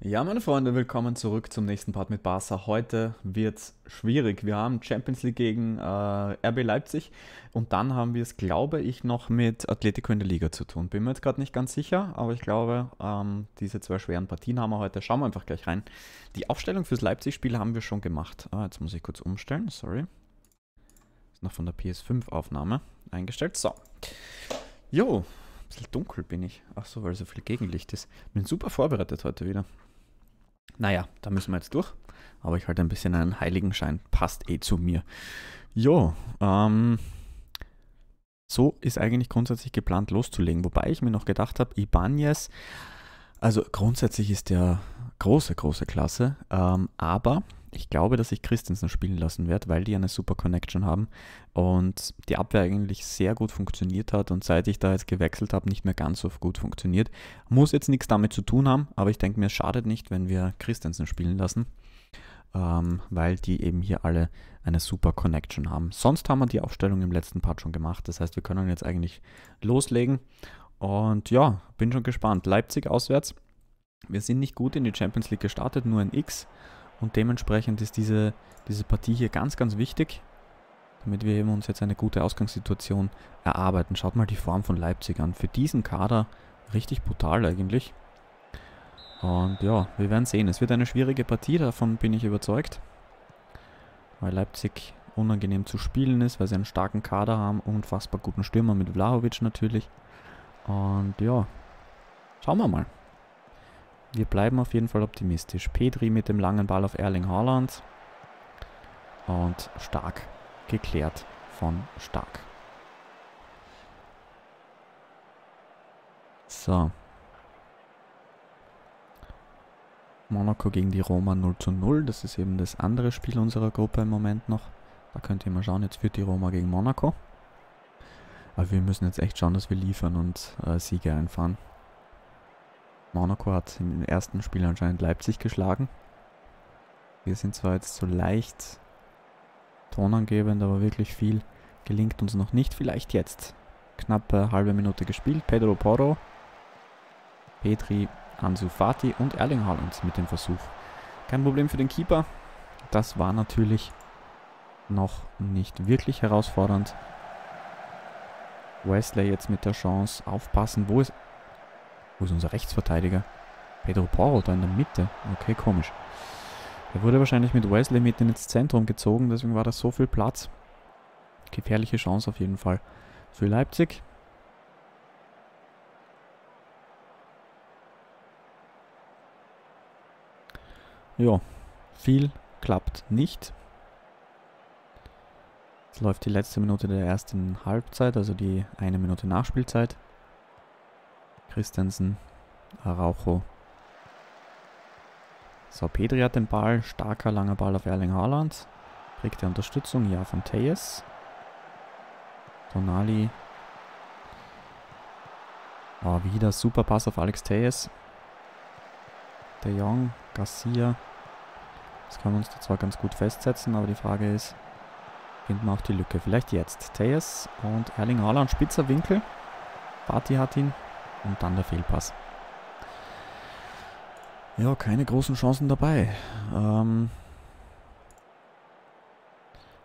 Ja, meine Freunde, willkommen zurück zum nächsten Part mit Barca. Heute wird es schwierig. Wir haben Champions League gegen äh, RB Leipzig und dann haben wir es, glaube ich, noch mit Atletico in der Liga zu tun. Bin mir jetzt gerade nicht ganz sicher, aber ich glaube, ähm, diese zwei schweren Partien haben wir heute. Schauen wir einfach gleich rein. Die Aufstellung fürs Leipzig-Spiel haben wir schon gemacht. Ah, jetzt muss ich kurz umstellen, sorry. Ist noch von der PS5-Aufnahme eingestellt. So. Jo, ein bisschen dunkel bin ich. Ach so, weil so viel Gegenlicht ist. Bin super vorbereitet heute wieder. Naja, da müssen wir jetzt durch. Aber ich halte ein bisschen einen Heiligenschein. Passt eh zu mir. Jo, ähm, so ist eigentlich grundsätzlich geplant loszulegen. Wobei ich mir noch gedacht habe, Ibanez, also grundsätzlich ist der große, große Klasse. Ähm, aber ich glaube, dass ich Christensen spielen lassen werde, weil die eine super Connection haben und die Abwehr eigentlich sehr gut funktioniert hat und seit ich da jetzt gewechselt habe, nicht mehr ganz so gut funktioniert. Muss jetzt nichts damit zu tun haben, aber ich denke mir, es schadet nicht, wenn wir Christensen spielen lassen, ähm, weil die eben hier alle eine super Connection haben. Sonst haben wir die Aufstellung im letzten Part schon gemacht, das heißt, wir können jetzt eigentlich loslegen und ja, bin schon gespannt. Leipzig auswärts. Wir sind nicht gut in die Champions League gestartet, nur ein X. Und dementsprechend ist diese, diese Partie hier ganz, ganz wichtig, damit wir eben uns jetzt eine gute Ausgangssituation erarbeiten. Schaut mal die Form von Leipzig an. Für diesen Kader richtig brutal eigentlich. Und ja, wir werden sehen. Es wird eine schwierige Partie, davon bin ich überzeugt. Weil Leipzig unangenehm zu spielen ist, weil sie einen starken Kader haben, unfassbar guten Stürmer mit Vlahovic natürlich. Und ja, schauen wir mal. Wir bleiben auf jeden Fall optimistisch. Petri mit dem langen Ball auf Erling Haaland. Und stark geklärt von Stark. So. Monaco gegen die Roma 0 zu 0. Das ist eben das andere Spiel unserer Gruppe im Moment noch. Da könnt ihr mal schauen. Jetzt führt die Roma gegen Monaco. Aber wir müssen jetzt echt schauen, dass wir liefern und äh, Siege einfahren. Monaco hat im ersten Spiel anscheinend Leipzig geschlagen. Wir sind zwar jetzt so leicht tonangebend, aber wirklich viel gelingt uns noch nicht. Vielleicht jetzt. Knappe halbe Minute gespielt. Pedro Porro, Petri, Ansu Fati und Erling Haaland mit dem Versuch. Kein Problem für den Keeper. Das war natürlich noch nicht wirklich herausfordernd. Wesley jetzt mit der Chance aufpassen. Wo ist wo ist unser Rechtsverteidiger? Pedro Porro da in der Mitte. Okay, komisch. Er wurde wahrscheinlich mit Wesley mitten ins Zentrum gezogen, deswegen war da so viel Platz. Gefährliche Chance auf jeden Fall für Leipzig. Ja, viel klappt nicht. Jetzt läuft die letzte Minute der ersten Halbzeit, also die eine Minute Nachspielzeit. Christensen, Araujo. So, Pedri hat den Ball. Starker, langer Ball auf Erling Haaland. Kriegt er Unterstützung? Ja, von Tejes. Tonali. Oh, wieder super Pass auf Alex Tejes. De Jong, Garcia. Das wir uns da zwar ganz gut festsetzen, aber die Frage ist, finden wir auch die Lücke. Vielleicht jetzt. Tejes und Erling Haaland, spitzer Winkel. Party hat ihn. Und dann der Fehlpass. Ja, keine großen Chancen dabei. Ähm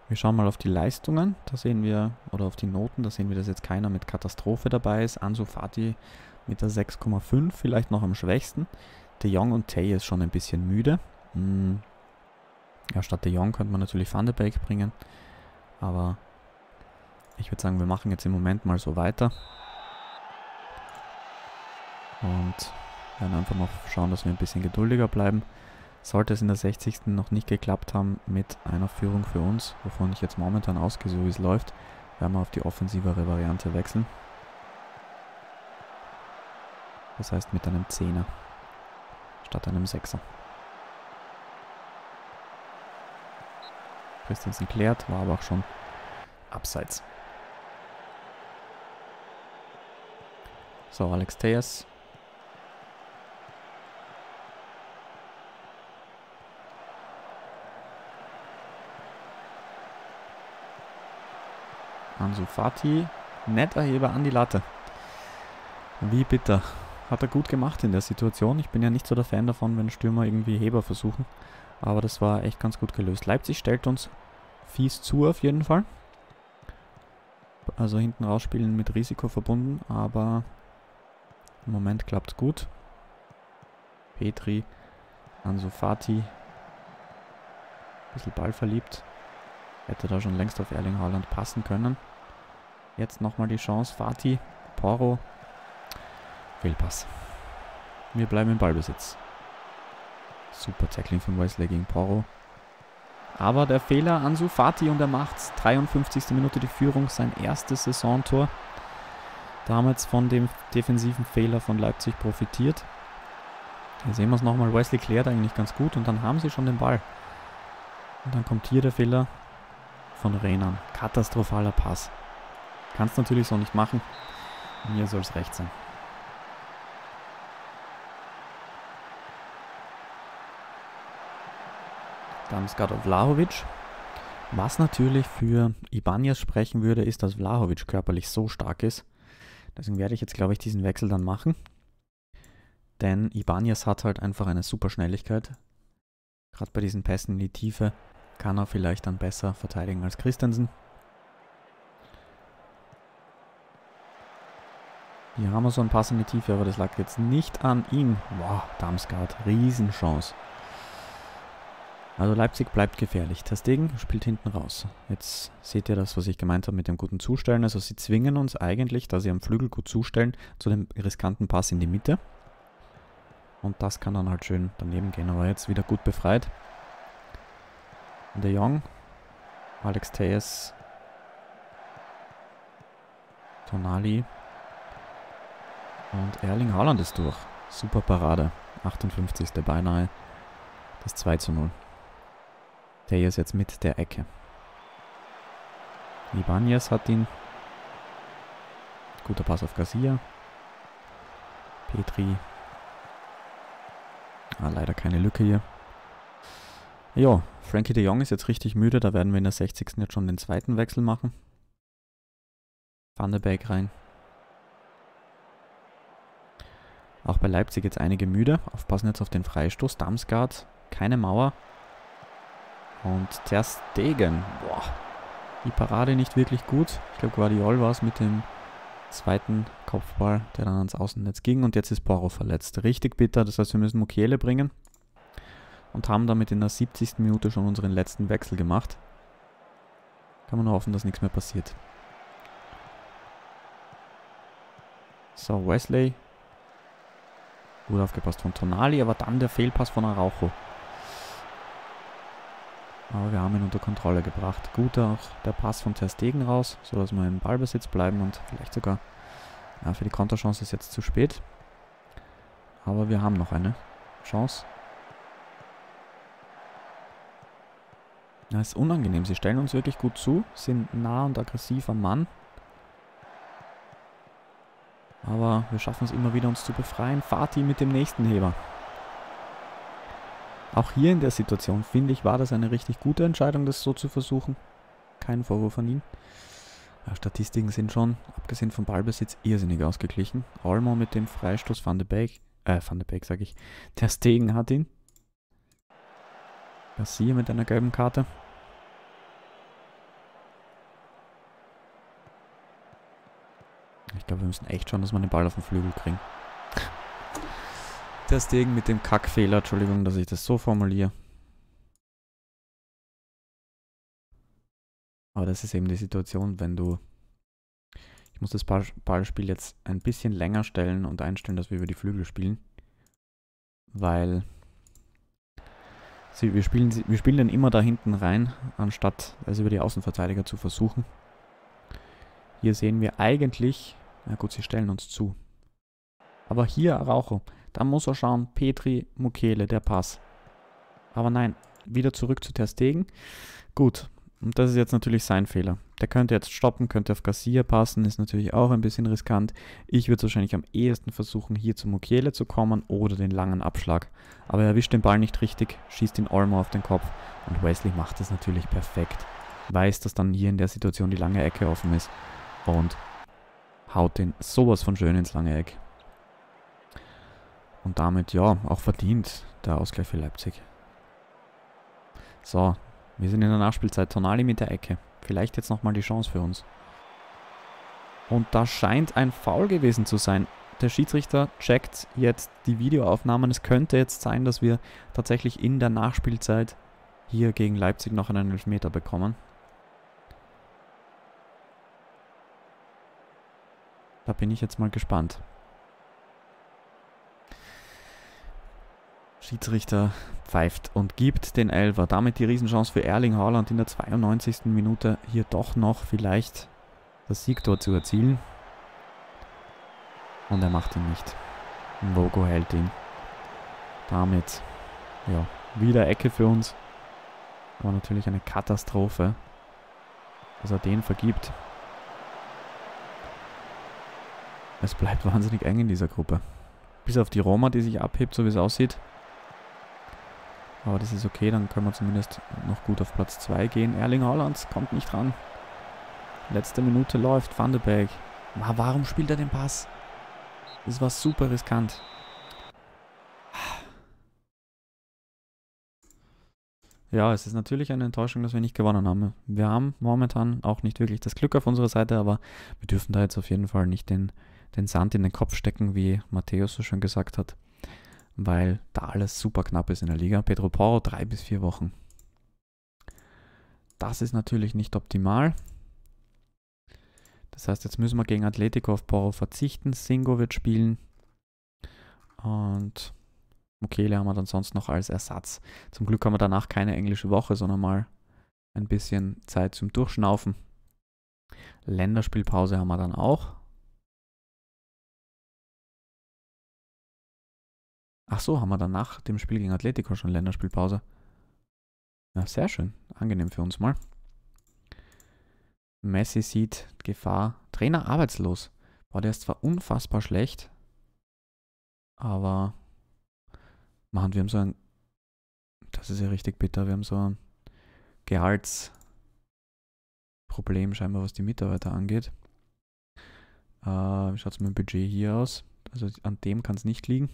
wir schauen mal auf die Leistungen. Da sehen wir, oder auf die Noten, da sehen wir, dass jetzt keiner mit Katastrophe dabei ist. Ansu Fati mit der 6,5, vielleicht noch am schwächsten. De Jong und Tay ist schon ein bisschen müde. Hm. Ja, statt De Jong könnte man natürlich Van de Beek bringen. Aber ich würde sagen, wir machen jetzt im Moment mal so weiter. Und werden einfach noch schauen, dass wir ein bisschen geduldiger bleiben. Sollte es in der 60. noch nicht geklappt haben mit einer Führung für uns, wovon ich jetzt momentan ausgehe, so wie es läuft, werden wir auf die offensivere Variante wechseln. Das heißt mit einem 10er statt einem 6er. Christensen klärt, war aber auch schon abseits. So, Alex Tejas Ansu Fati. Netter Heber an die Latte. Wie bitter. hat er gut gemacht in der Situation. Ich bin ja nicht so der Fan davon, wenn Stürmer irgendwie Heber versuchen. Aber das war echt ganz gut gelöst. Leipzig stellt uns fies zu auf jeden Fall. Also hinten rausspielen mit Risiko verbunden, aber im Moment klappt es gut. Petri, Ansu Fati. Bisschen Ball verliebt. Hätte da schon längst auf Erling Haaland passen können. Jetzt nochmal die Chance. Fati, Poro. Fehlpass. Wir bleiben im Ballbesitz. Super Tackling von Wesley gegen Poro. Aber der Fehler an Sufati und er macht 53. Minute die Führung, sein erstes Saisontor. Damals von dem defensiven Fehler von Leipzig profitiert. Hier sehen wir es nochmal, Wesley klärt eigentlich ganz gut und dann haben sie schon den Ball. Und dann kommt hier der Fehler von Renan. Katastrophaler Pass. Kannst natürlich so nicht machen. Mir soll es recht sein. Damsgaard auf Vlahovic. Was natürlich für Ibanez sprechen würde, ist, dass Vlahovic körperlich so stark ist. Deswegen werde ich jetzt, glaube ich, diesen Wechsel dann machen. Denn Ibanez hat halt einfach eine super Schnelligkeit. Gerade bei diesen Pässen in die Tiefe kann er vielleicht dann besser verteidigen als Christensen. Hier haben wir so einen Pass in die Tiefe, aber das lag jetzt nicht an ihm. Wow, Damsgaard, Riesenchance. Also Leipzig bleibt gefährlich. Testegen spielt hinten raus. Jetzt seht ihr das, was ich gemeint habe mit dem guten Zustellen. Also sie zwingen uns eigentlich, da sie am Flügel gut zustellen, zu dem riskanten Pass in die Mitte. Und das kann dann halt schön daneben gehen. Aber jetzt wieder gut befreit. De Jong, Alex Tejes, Tonali und Erling Haaland ist durch. Super Parade. 58. beinahe. Das 2 zu 0. Der hier ist jetzt mit der Ecke. Ibanez hat ihn. Guter Pass auf Garcia. Petri. Ah, leider keine Lücke hier. Ja, Frankie de Jong ist jetzt richtig müde. Da werden wir in der 60. jetzt schon den zweiten Wechsel machen. Van der Beek rein. Auch bei Leipzig jetzt einige müde. Aufpassen jetzt auf den Freistoß. Damsgaard, keine Mauer. Und Ter Stegen, boah, die Parade nicht wirklich gut. Ich glaube, Guardiol war es mit dem zweiten Kopfball, der dann ans Außennetz ging. Und jetzt ist Poro verletzt. Richtig bitter, das heißt, wir müssen Mukiele bringen. Und haben damit in der 70. Minute schon unseren letzten Wechsel gemacht. Kann man nur hoffen, dass nichts mehr passiert. So, Wesley. Gut aufgepasst von Tonali, aber dann der Fehlpass von Araujo. Aber wir haben ihn unter Kontrolle gebracht. Gut auch der Pass von Ter Stegen raus, sodass wir im Ballbesitz bleiben und vielleicht sogar ja, für die Konterchance ist jetzt zu spät. Aber wir haben noch eine Chance. Ja, ist unangenehm. Sie stellen uns wirklich gut zu, sind nah und aggressiv am Mann. Aber wir schaffen es immer wieder, uns zu befreien. Fatih mit dem nächsten Heber. Auch hier in der Situation, finde ich, war das eine richtig gute Entscheidung, das so zu versuchen. Kein Vorwurf an ihn. Statistiken sind schon, abgesehen vom Ballbesitz, irrsinnig ausgeglichen. Olmo mit dem Freistoß, Van de Beek, äh, Van de Beek sage ich, der Stegen hat ihn. Garcia mit einer gelben Karte. Ich glaube, wir müssen echt schauen, dass wir den Ball auf den Flügel kriegen. Der Stegen mit dem Kackfehler, Entschuldigung, dass ich das so formuliere. Aber das ist eben die Situation, wenn du... Ich muss das Ballspiel jetzt ein bisschen länger stellen und einstellen, dass wir über die Flügel spielen. Weil... Wir, spielen, wir spielen dann immer da hinten rein, anstatt es über die Außenverteidiger zu versuchen. Hier sehen wir eigentlich... Na gut, sie stellen uns zu. Aber hier Araujo. Da muss er schauen, Petri, Mukele, der Pass. Aber nein, wieder zurück zu Terstegen. Gut, und das ist jetzt natürlich sein Fehler. Der könnte jetzt stoppen, könnte auf Garcia passen, ist natürlich auch ein bisschen riskant. Ich würde wahrscheinlich am ehesten versuchen, hier zu Mukiele zu kommen oder den langen Abschlag. Aber er erwischt den Ball nicht richtig, schießt ihn Olmo auf den Kopf und Wesley macht es natürlich perfekt. Weiß, dass dann hier in der Situation die lange Ecke offen ist und haut den sowas von schön ins lange Eck. Und damit, ja, auch verdient der Ausgleich für Leipzig. So, wir sind in der Nachspielzeit. Tonali mit der Ecke. Vielleicht jetzt nochmal die Chance für uns. Und da scheint ein Foul gewesen zu sein. Der Schiedsrichter checkt jetzt die Videoaufnahmen. Es könnte jetzt sein, dass wir tatsächlich in der Nachspielzeit hier gegen Leipzig noch einen Elfmeter bekommen. Da bin ich jetzt mal gespannt. Schiedsrichter pfeift und gibt den Elfer. Damit die Riesenchance für Erling Haaland in der 92. Minute hier doch noch vielleicht das Siegtor zu erzielen. Und er macht ihn nicht. Vogo hält ihn. Damit, ja, wieder Ecke für uns. Aber natürlich eine Katastrophe, dass er den vergibt. Es bleibt wahnsinnig eng in dieser Gruppe. Bis auf die Roma, die sich abhebt, so wie es aussieht. Aber das ist okay, dann können wir zumindest noch gut auf Platz 2 gehen. Erling Haaland kommt nicht ran. Letzte Minute läuft Van de Beek. Warum spielt er den Pass? Das war super riskant. Ja, es ist natürlich eine Enttäuschung, dass wir nicht gewonnen haben. Wir haben momentan auch nicht wirklich das Glück auf unserer Seite, aber wir dürfen da jetzt auf jeden Fall nicht den, den Sand in den Kopf stecken, wie Matthäus so schön gesagt hat weil da alles super knapp ist in der Liga. Pedro Porro drei bis vier Wochen. Das ist natürlich nicht optimal. Das heißt, jetzt müssen wir gegen Atletico auf Porro verzichten. Singo wird spielen. Und Mukele haben wir dann sonst noch als Ersatz. Zum Glück haben wir danach keine englische Woche, sondern mal ein bisschen Zeit zum Durchschnaufen. Länderspielpause haben wir dann auch. Ach so, haben wir dann nach dem Spiel gegen Atletico schon Länderspielpause. Ja, sehr schön. Angenehm für uns mal. Messi sieht Gefahr. Trainer arbeitslos. Boah, der ist zwar unfassbar schlecht, aber machen wir haben so ein. Das ist ja richtig bitter. Wir haben so ein Gehaltsproblem scheinbar, was die Mitarbeiter angeht. Äh, wie schaut es mit dem Budget hier aus? Also an dem kann es nicht liegen.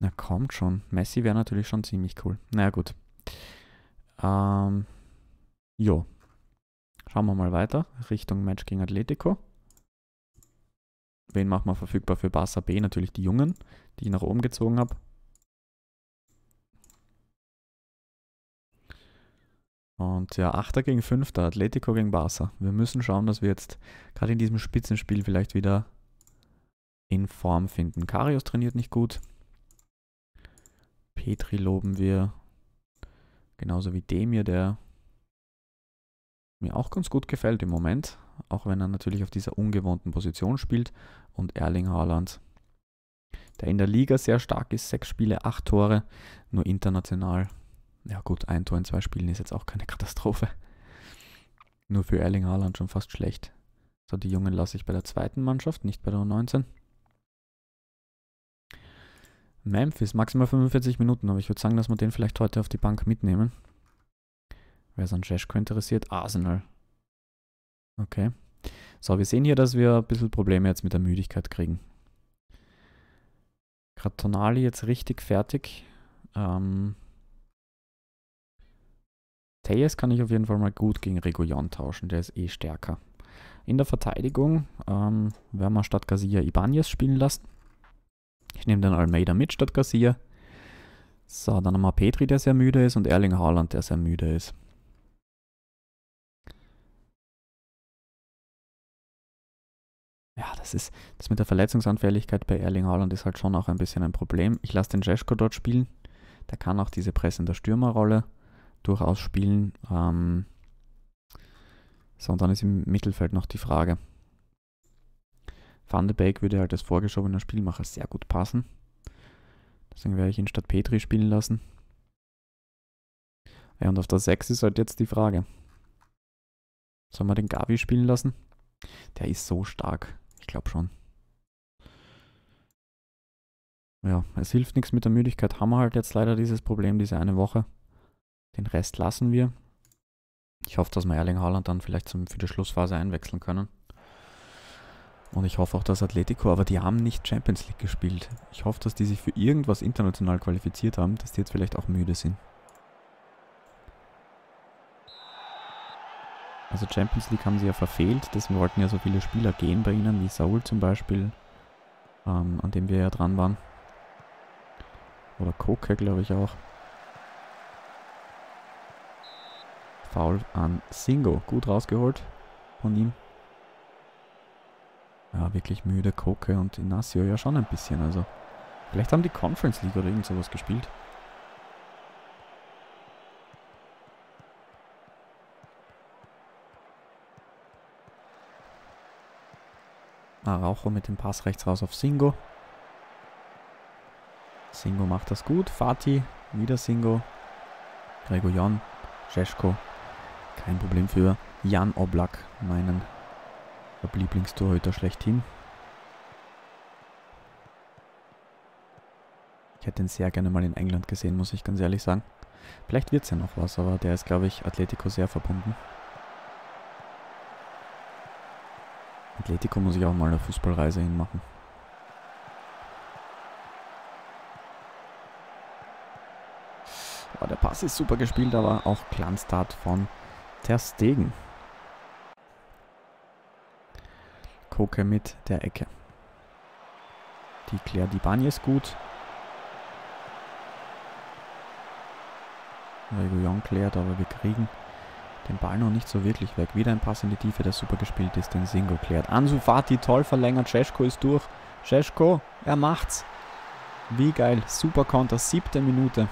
Na, kommt schon. Messi wäre natürlich schon ziemlich cool. Naja, gut. Ähm, jo. Schauen wir mal weiter. Richtung Match gegen Atletico. Wen machen wir verfügbar für Barca B? Natürlich die Jungen, die ich nach oben gezogen habe. Und ja, 8. gegen 5. Atletico gegen Barca. Wir müssen schauen, dass wir jetzt gerade in diesem Spitzenspiel vielleicht wieder in Form finden. Karius trainiert nicht gut. Petri loben wir. Genauso wie Demir, der mir auch ganz gut gefällt im Moment. Auch wenn er natürlich auf dieser ungewohnten Position spielt. Und Erling Haaland, der in der Liga sehr stark ist. Sechs Spiele, acht Tore. Nur international. Ja gut, ein Tor in zwei Spielen ist jetzt auch keine Katastrophe. Nur für Erling Haaland schon fast schlecht. So, die Jungen lasse ich bei der zweiten Mannschaft, nicht bei der U19. Memphis, maximal 45 Minuten, aber ich würde sagen, dass wir den vielleicht heute auf die Bank mitnehmen. Wer ist an Jeschko interessiert? Arsenal. Okay. So, wir sehen hier, dass wir ein bisschen Probleme jetzt mit der Müdigkeit kriegen. Gerade Tonali jetzt richtig fertig. Ähm, Tejes kann ich auf jeden Fall mal gut gegen Regoyon tauschen, der ist eh stärker. In der Verteidigung ähm, werden wir statt Garcia Ibanez spielen lassen. Ich nehme dann Almeida mit statt Garcia. So, dann haben wir Petri, der sehr müde ist und Erling Haaland, der sehr müde ist. Ja, das ist, das mit der Verletzungsanfälligkeit bei Erling Haaland ist halt schon auch ein bisschen ein Problem. Ich lasse den Jeschko dort spielen. Der kann auch diese pressende Stürmerrolle durchaus spielen. Ähm so, und dann ist im Mittelfeld noch die Frage, Van de Beek würde halt als vorgeschobener Spielmacher sehr gut passen. Deswegen werde ich ihn statt Petri spielen lassen. Ja, und auf der 6 ist halt jetzt die Frage. Sollen wir den Gavi spielen lassen? Der ist so stark. Ich glaube schon. Ja, es hilft nichts mit der Müdigkeit. Haben wir halt jetzt leider dieses Problem, diese eine Woche. Den Rest lassen wir. Ich hoffe, dass wir Erling Haaland dann vielleicht für die Schlussphase einwechseln können. Und ich hoffe auch, dass Atletico, aber die haben nicht Champions League gespielt. Ich hoffe, dass die sich für irgendwas international qualifiziert haben, dass die jetzt vielleicht auch müde sind. Also Champions League haben sie ja verfehlt, deswegen wollten ja so viele Spieler gehen bei ihnen, wie Saul zum Beispiel, ähm, an dem wir ja dran waren. Oder Koke, glaube ich auch. Foul an Singo. Gut rausgeholt von ihm. Ja, wirklich müde. Koke und Inacio ja schon ein bisschen. Also, vielleicht haben die Conference League oder irgend sowas gespielt. Araujo mit dem Pass rechts raus auf Singo. Singo macht das gut. Fatih, wieder Singo. Gregojan, Szeszko. Kein Problem für Jan Oblak, meinen Lieblingstorhüter schlechthin. Ich hätte ihn sehr gerne mal in England gesehen, muss ich ganz ehrlich sagen. Vielleicht wird es ja noch was, aber der ist, glaube ich, Atletico sehr verbunden. Atletico muss ich auch mal eine Fußballreise hinmachen. Oh, der Pass ist super gespielt, aber auch Glanztat von Ter Stegen. Koke mit der Ecke. Die klärt die Banjes gut. Reguillon klärt, aber wir kriegen den Ball noch nicht so wirklich weg. Wieder ein Pass in die Tiefe, der super gespielt ist, den Singo klärt. Ansu Fati toll verlängert, Cesko ist durch. Cesko, er macht's. Wie geil, super Konter, siebte Minute.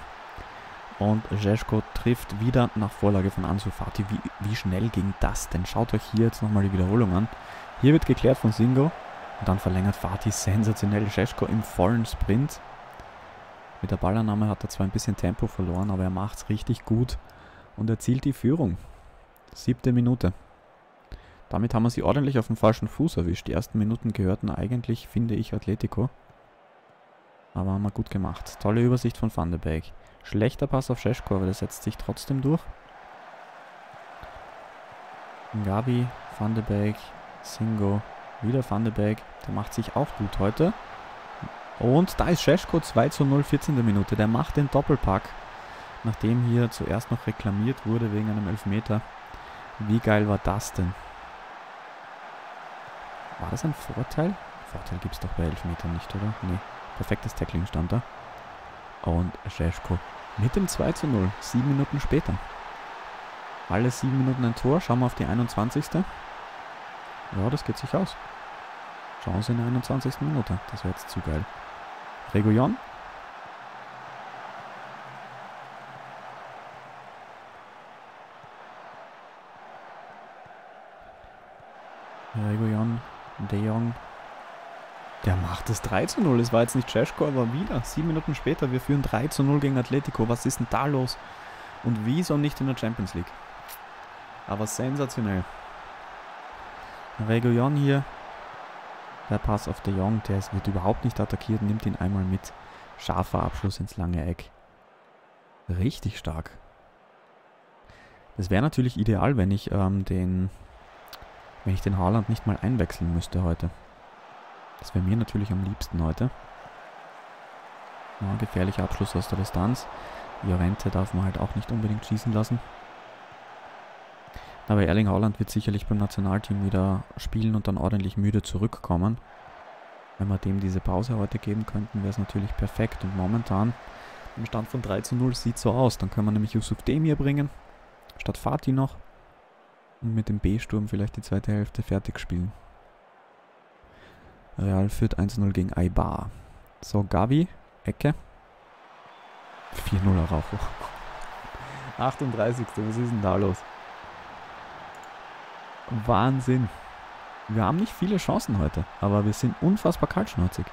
Und Jeschko trifft wieder nach Vorlage von Ansu Fati. Wie, wie schnell ging das denn? Schaut euch hier jetzt nochmal die Wiederholung an. Hier wird geklärt von Singo. Und dann verlängert Fati sensationell Jeschko im vollen Sprint. Mit der Ballannahme hat er zwar ein bisschen Tempo verloren, aber er macht es richtig gut und erzielt die Führung. Siebte Minute. Damit haben wir sie ordentlich auf dem falschen Fuß erwischt. Die ersten Minuten gehörten eigentlich, finde ich, Atletico. Aber haben wir gut gemacht. Tolle Übersicht von Van de Beek. Schlechter Pass auf Scheschko, aber der setzt sich trotzdem durch. Gabi, Van de Beek, Singo, wieder Van de Beek. Der macht sich auch gut heute. Und da ist Scheschko 2 zu 0, 14. Minute. Der macht den Doppelpack, nachdem hier zuerst noch reklamiert wurde wegen einem Elfmeter. Wie geil war das denn? War das ein Vorteil? Vorteil gibt es doch bei Elfmetern nicht, oder? Nee. Perfektes Tackling stand da. Und Scheschko mit dem 2 zu 0, sieben Minuten später. Alle sieben Minuten ein Tor, schauen wir auf die 21. Ja, das geht sich aus. Chance in der 21. Minute. Das wäre jetzt zu geil. Reguillon. Reguillon, De Jong, der macht es 3 zu 0. Es war jetzt nicht Cesko, aber wieder. Sieben Minuten später. Wir führen 3 zu 0 gegen Atletico. Was ist denn da los? Und wieso nicht in der Champions League? Aber sensationell. Reguillon hier. Der Pass auf De Jong. Der wird überhaupt nicht attackiert. Nimmt ihn einmal mit. Scharfer Abschluss ins lange Eck. Richtig stark. Das wäre natürlich ideal, wenn ich ähm, den wenn ich den Haaland nicht mal einwechseln müsste heute. Das wäre mir natürlich am liebsten heute. Ja, gefährlicher Abschluss aus der Distanz. Jorente darf man halt auch nicht unbedingt schießen lassen. Aber Erling Haaland wird sicherlich beim Nationalteam wieder spielen und dann ordentlich müde zurückkommen. Wenn wir dem diese Pause heute geben könnten, wäre es natürlich perfekt. Und momentan im Stand von 3 zu 0 sieht so aus. Dann können wir nämlich Yusuf Demir bringen, statt Fatih noch. Und mit dem B-Sturm vielleicht die zweite Hälfte fertig spielen. Real führt 1-0 gegen Aibar. So, Gavi, Ecke. 4-0 Araujo. 38. Was ist denn da los? Wahnsinn. Wir haben nicht viele Chancen heute, aber wir sind unfassbar kaltschnäuzig.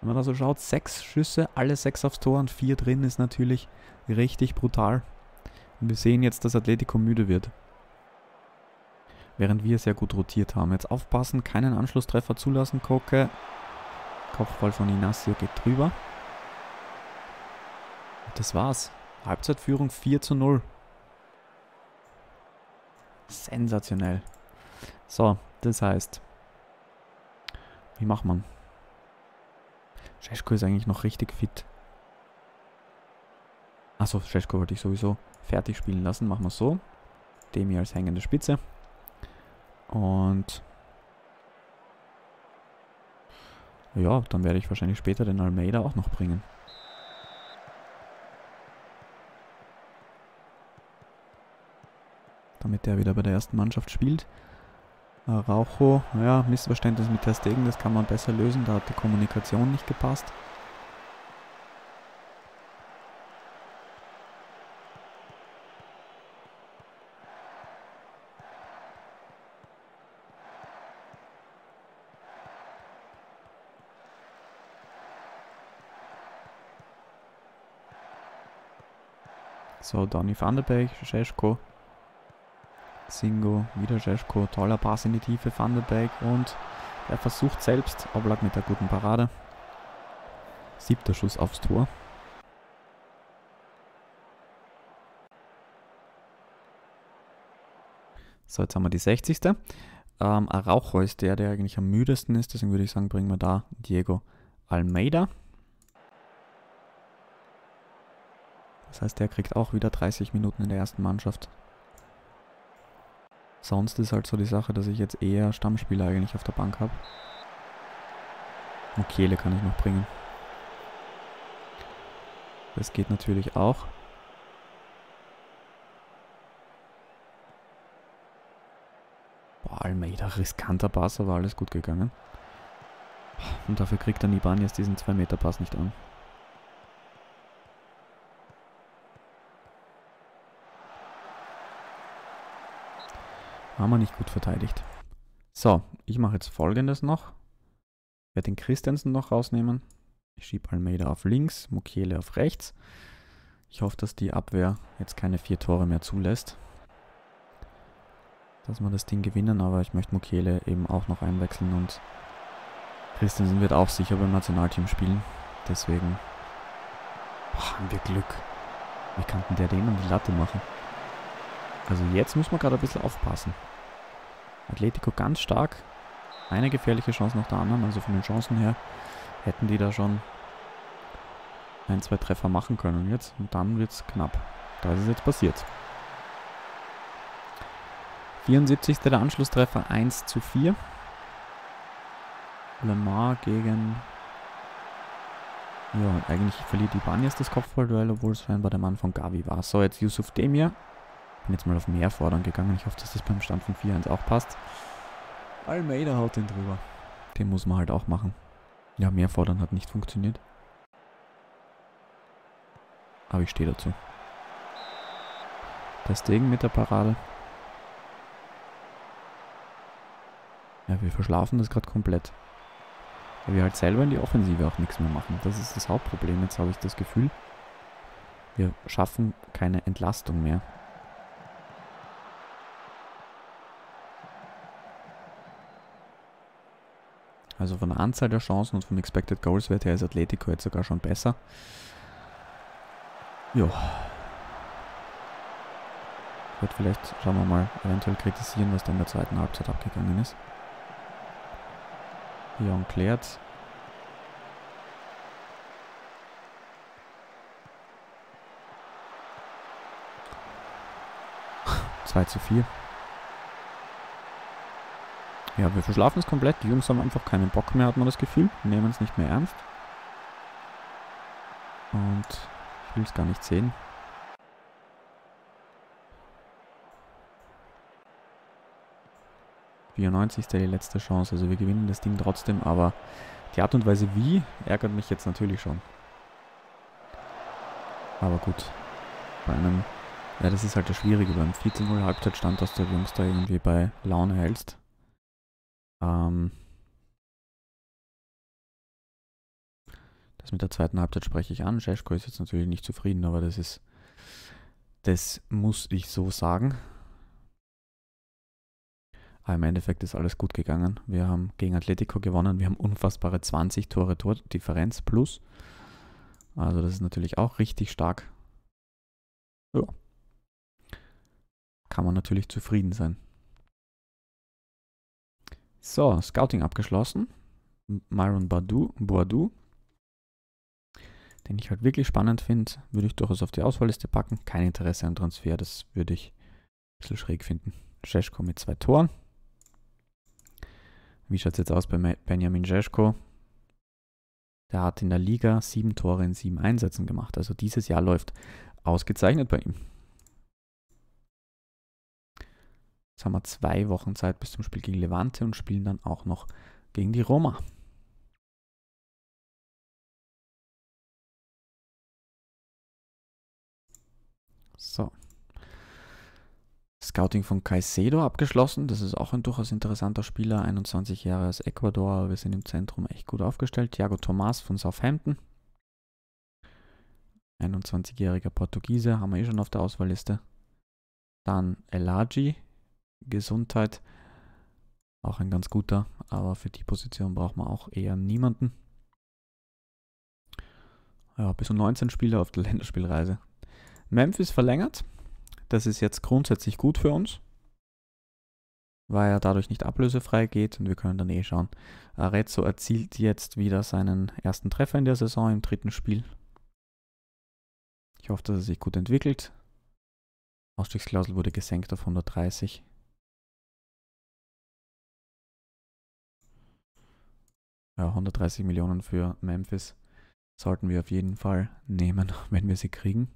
Wenn man da so schaut, sechs Schüsse, alle sechs aufs Tor und vier drin ist natürlich richtig brutal. Und wir sehen jetzt, dass Atletico müde wird während wir sehr gut rotiert haben. Jetzt aufpassen, keinen Anschlusstreffer zulassen, Koke. Kopfball von Inacio geht drüber. Und das war's. Halbzeitführung 4 zu 0. Sensationell. So, das heißt, wie macht man? Scheschko ist eigentlich noch richtig fit. Achso, Scheschko wollte ich sowieso fertig spielen lassen. Machen wir so. Demi als hängende Spitze. Und ja, dann werde ich wahrscheinlich später den Almeida auch noch bringen. Damit der wieder bei der ersten Mannschaft spielt. Raucho, ja, Missverständnis mit der Stegen, das kann man besser lösen, da hat die Kommunikation nicht gepasst. So, Donny van der Beek, Scheschko. Singo, wieder Scheschko, toller Pass in die Tiefe, Van und er versucht selbst, Oblak mit der guten Parade. Siebter Schuss aufs Tor. So, jetzt haben wir die 60. Ähm, Araujo ist der, der eigentlich am müdesten ist, deswegen würde ich sagen, bringen wir da Diego Almeida. Das heißt, der kriegt auch wieder 30 Minuten in der ersten Mannschaft. Sonst ist halt so die Sache, dass ich jetzt eher Stammspieler eigentlich auf der Bank habe. Mukiele kann ich noch bringen. Das geht natürlich auch. Boah, Almeida, riskanter Pass, aber alles gut gegangen. Und dafür kriegt der Nibanias diesen 2-Meter-Pass nicht an. Haben wir nicht gut verteidigt. So, ich mache jetzt folgendes noch. Ich werde den Christensen noch rausnehmen. Ich schiebe Almeida auf links, Mukiele auf rechts. Ich hoffe, dass die Abwehr jetzt keine vier Tore mehr zulässt. Dass wir das Ding gewinnen, aber ich möchte Mukiele eben auch noch einwechseln und Christensen wird auch sicher beim Nationalteam spielen. Deswegen boah, haben wir Glück. Wie kann denn der den an die Latte machen? Also jetzt muss man gerade ein bisschen aufpassen. Atletico ganz stark. Eine gefährliche Chance nach der anderen. Also von den Chancen her hätten die da schon ein, zwei Treffer machen können jetzt. Und dann wird es knapp. Da ist es jetzt passiert. 74. der Anschlusstreffer 1 zu 4. Lemar gegen... Ja, eigentlich verliert Banyas das Kopfballduell, obwohl es scheinbar der Mann von Gavi war. So, jetzt Yusuf Demir bin jetzt mal auf mehr fordern gegangen. Ich hoffe, dass das beim Stand von 4-1 auch passt. Almeida haut den drüber. Den muss man halt auch machen. Ja, mehr fordern hat nicht funktioniert. Aber ich stehe dazu. Der Stegen mit der Parade. Ja, wir verschlafen das gerade komplett. Weil wir halt selber in die Offensive auch nichts mehr machen. Das ist das Hauptproblem. Jetzt habe ich das Gefühl, wir schaffen keine Entlastung mehr. Also von der Anzahl der Chancen und vom Expected Goals Wert her ist Atletico jetzt sogar schon besser. Ja. Ich werde vielleicht, schauen wir mal, eventuell kritisieren, was da in der zweiten Halbzeit abgegangen ist. Jon klärt. Zwei zu vier. Ja, wir verschlafen es komplett. Die Jungs haben einfach keinen Bock mehr, hat man das Gefühl. Nehmen es nicht mehr ernst. Und ich will es gar nicht sehen. ...94. die letzte Chance. Also wir gewinnen das Ding trotzdem, aber die Art und Weise wie ärgert mich jetzt natürlich schon. Aber gut. Bei einem... Ja, das ist halt das Schwierige. Beim 14-0 Halbzeitstand, dass du Jungs da irgendwie bei Laune hältst. Ähm, das mit der zweiten Halbzeit spreche ich an. Scheschko ist jetzt natürlich nicht zufrieden, aber das ist, das muss ich so sagen. Aber im Endeffekt ist alles gut gegangen. Wir haben gegen Atletico gewonnen. Wir haben unfassbare 20 Tore Tordifferenz plus. Also das ist natürlich auch richtig stark. Ja. Kann man natürlich zufrieden sein. So, Scouting abgeschlossen. Myron Badu, Boadu, den ich halt wirklich spannend finde, würde ich durchaus auf die Auswahlliste packen. Kein Interesse an Transfer, das würde ich ein bisschen schräg finden. Jeschko mit zwei Toren. Wie schaut es jetzt aus bei Benjamin Jeschko? Der hat in der Liga sieben Tore in sieben Einsätzen gemacht. Also dieses Jahr läuft ausgezeichnet bei ihm. Jetzt haben wir zwei Wochen Zeit bis zum Spiel gegen Levante und spielen dann auch noch gegen die Roma. So. Scouting von Caicedo abgeschlossen. Das ist auch ein durchaus interessanter Spieler. 21 Jahre aus Ecuador. Wir sind im Zentrum echt gut aufgestellt. Thiago Tomas von Southampton. 21-jähriger Portugiese. Haben wir eh schon auf der Auswahlliste. Dann Elagi. Gesundheit. Auch ein ganz guter. Aber für die Position braucht man auch eher niemanden. Ja, bis zu 19 Spieler auf der Länderspielreise. Memphis verlängert. Das ist jetzt grundsätzlich gut für uns, weil er dadurch nicht ablösefrei geht und wir können dann eh schauen. Arezzo erzielt jetzt wieder seinen ersten Treffer in der Saison im dritten Spiel. Ich hoffe, dass er sich gut entwickelt. Ausstiegsklausel wurde gesenkt auf 130. Ja, 130 Millionen für Memphis sollten wir auf jeden Fall nehmen, wenn wir sie kriegen.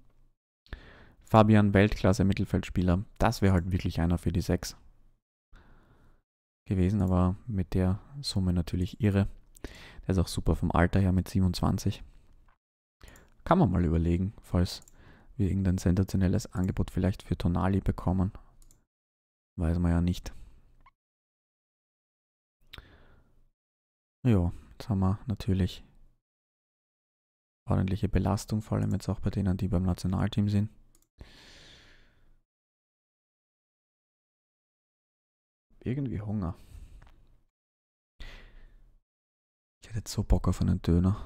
Fabian Weltklasse Mittelfeldspieler. Das wäre halt wirklich einer für die 6 gewesen, aber mit der Summe natürlich irre. Der ist auch super vom Alter her mit 27. Kann man mal überlegen, falls wir irgendein sensationelles Angebot vielleicht für Tonali bekommen. Weiß man ja nicht. Ja, jetzt haben wir natürlich ordentliche Belastung, vor allem jetzt auch bei denen, die beim Nationalteam sind. irgendwie Hunger. Ich hätte jetzt so Bock auf einen Döner.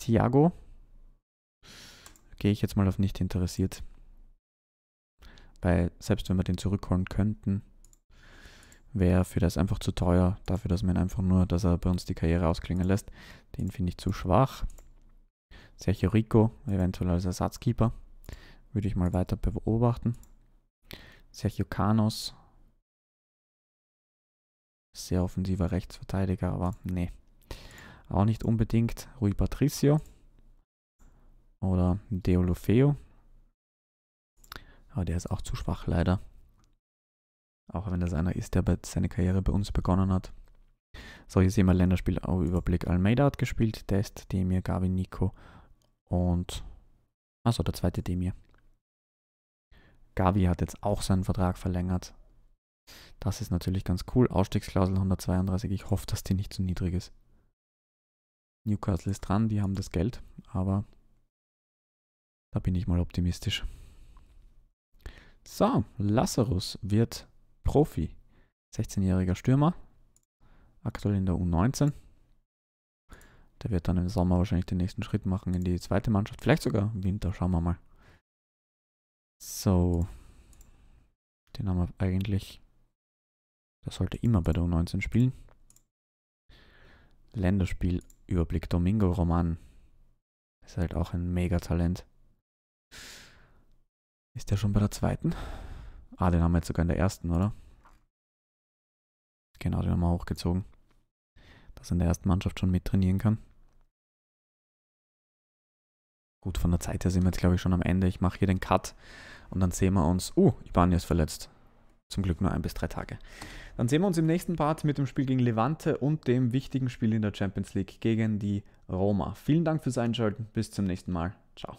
Thiago. Gehe ich jetzt mal auf nicht interessiert. Weil selbst wenn wir den zurückholen könnten, wäre für das einfach zu teuer. Dafür, dass man einfach nur, dass er bei uns die Karriere ausklingen lässt. Den finde ich zu schwach. Sergio Rico, eventuell als Ersatzkeeper. Würde ich mal weiter beobachten. Sergio Canos. Sehr offensiver Rechtsverteidiger, aber nee. Auch nicht unbedingt. Rui Patricio. Oder Deolofeo. Aber der ist auch zu schwach leider. Auch wenn das einer ist, der seine Karriere bei uns begonnen hat. So, hier sehen wir Länderspielüberblick. Almeida hat gespielt, Dest, Demir, Gavin, Nico und. Achso, der zweite Demir. Gavi hat jetzt auch seinen Vertrag verlängert. Das ist natürlich ganz cool. Ausstiegsklausel 132. Ich hoffe, dass die nicht zu niedrig ist. Newcastle ist dran, die haben das Geld, aber da bin ich mal optimistisch. So, Lazarus wird Profi. 16-jähriger Stürmer. Aktuell in der U19. Der wird dann im Sommer wahrscheinlich den nächsten Schritt machen in die zweite Mannschaft. Vielleicht sogar im Winter, schauen wir mal. So. Den haben wir eigentlich. Der sollte immer bei der U19 spielen. Länderspielüberblick Domingo Roman. Ist halt auch ein Mega-Talent. Ist der schon bei der zweiten? Ah, den haben wir jetzt sogar in der ersten, oder? Genau, den haben wir hochgezogen. Dass er in der ersten Mannschaft schon mittrainieren kann. Gut, von der Zeit her sind wir jetzt, glaube ich, schon am Ende. Ich mache hier den Cut und dann sehen wir uns. Uh, Ibani ist verletzt. Zum Glück nur ein bis drei Tage. Dann sehen wir uns im nächsten Part mit dem Spiel gegen Levante und dem wichtigen Spiel in der Champions League gegen die Roma. Vielen Dank fürs Einschalten. Bis zum nächsten Mal. Ciao.